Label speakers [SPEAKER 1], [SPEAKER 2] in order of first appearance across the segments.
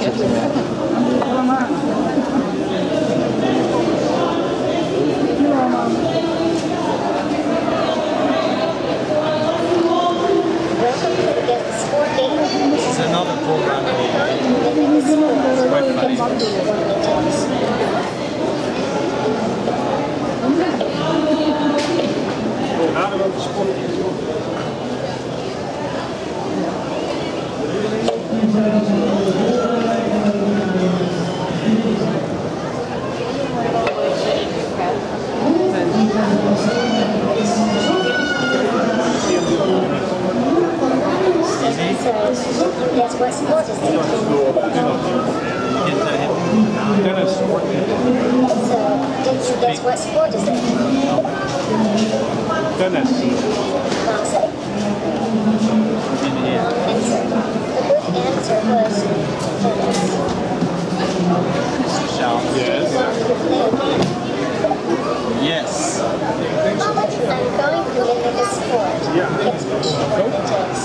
[SPEAKER 1] Is another program.
[SPEAKER 2] So, guess what sport is it?
[SPEAKER 1] Dennis.
[SPEAKER 2] So, did you guess what sport is it?
[SPEAKER 1] Dennis.
[SPEAKER 2] Boxing. Wrong answer. The good answer was tennis.
[SPEAKER 1] Yes.
[SPEAKER 2] Want me to play a game?
[SPEAKER 1] Yes.
[SPEAKER 2] I'm going to mimic a sport. Guess which one it is.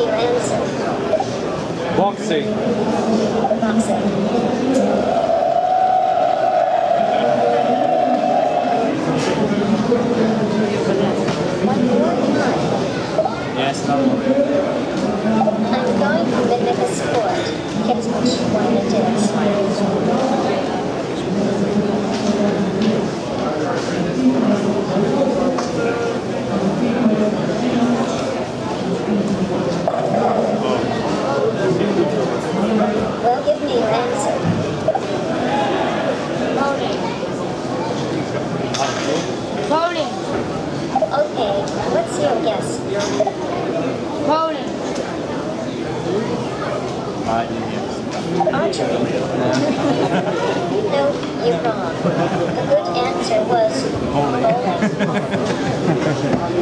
[SPEAKER 2] Well, give me your answer.
[SPEAKER 1] Boxing.
[SPEAKER 2] Boxing. One.
[SPEAKER 1] Yes, no more.
[SPEAKER 2] I'm going to mimic a sport. Guess which one it is. Well, give me your answer.
[SPEAKER 3] Bowling.
[SPEAKER 2] Okay, what's your guess?
[SPEAKER 3] Bowling.
[SPEAKER 1] Ah, yes.
[SPEAKER 2] Archery. no, you're wrong. The good answer was bowling.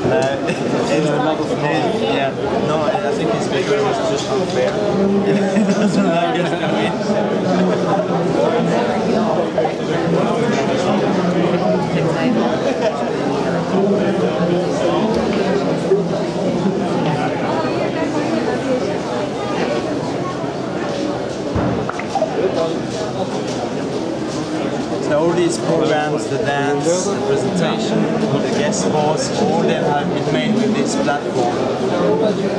[SPEAKER 1] Uh, yeah, no, I think it's because it was just unfair. It doesn't like us to win. So all these programs, the dance, the presentation, the guest spots, all them have been made with this platform.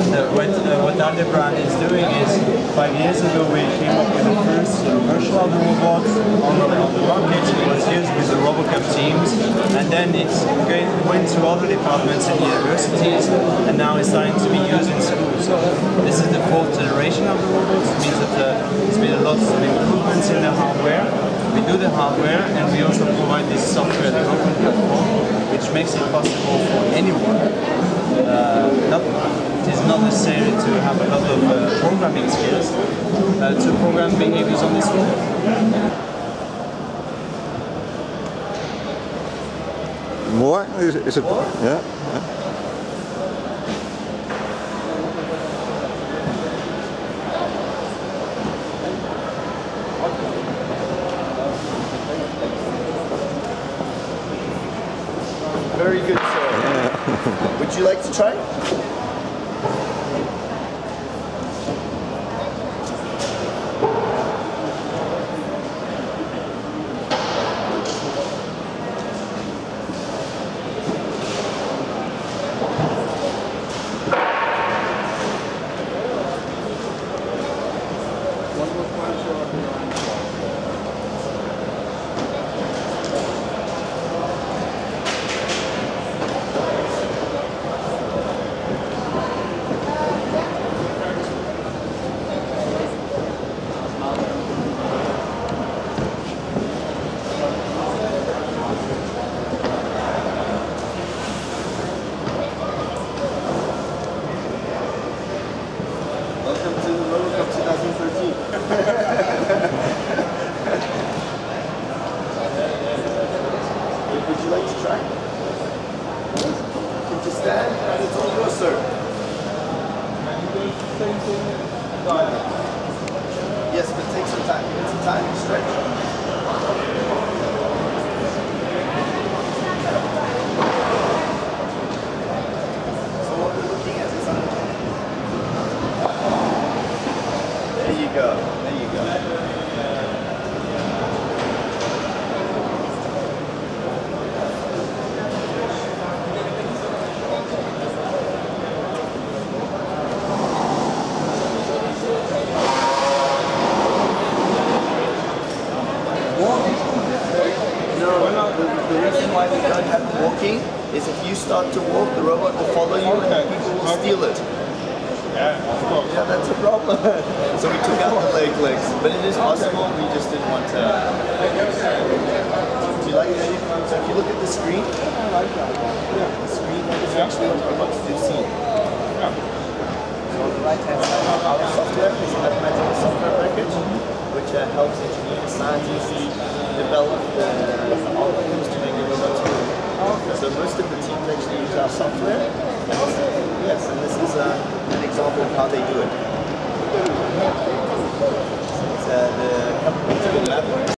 [SPEAKER 1] The, what, uh, what Aldebaran is doing is, five years ago we came up with the first the robot on the, on the. It was used with the RoboCup teams, and then it went to other departments and universities, and now it's starting to be used in schools. This is the fourth generation of the robots. It means that uh, there's been a lot of improvements in the hardware. We do the hardware and we also provide this software development platform which makes it possible for anyone. Uh, not, it is not necessary to have a lot of uh, programming skills uh, to program behaviors on this robot.
[SPEAKER 4] Mooi? Is,
[SPEAKER 5] is het? You like to try? Would you like to try? Can you stand? And it's all yours, sir. Yes, but take some time. Give it some time stretch. So what we're looking at is under There you go. There you go. No, the, the reason why we don't have walking is if you start to walk, the robot will follow you and people will steal it. Yeah, yeah, that's a problem. so we took out the leg legs, but it is possible. We just didn't want to. Do you like it? So if you look at the screen, I like that. Yeah, the screen is actually what robots do see. So on the right hand side, our software is a mathematical software package, which uh, helps engineers, scientists develop the to make the robots work. So most of the teams actually use our software. Yes, and this is uh, an example of how they do it. It's, uh, the company's called Lab.